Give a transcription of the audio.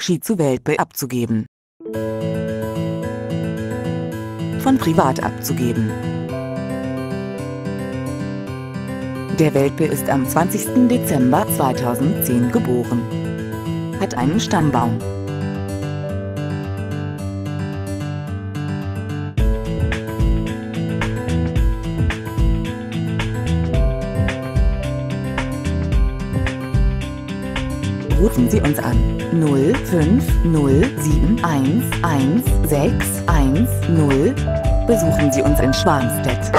Shizu-Welpe abzugeben. Von privat abzugeben. Der Welpe ist am 20. Dezember 2010 geboren. Hat einen Stammbaum. Rufen Sie uns an 0507111610. Besuchen Sie uns in Schwarmstedt.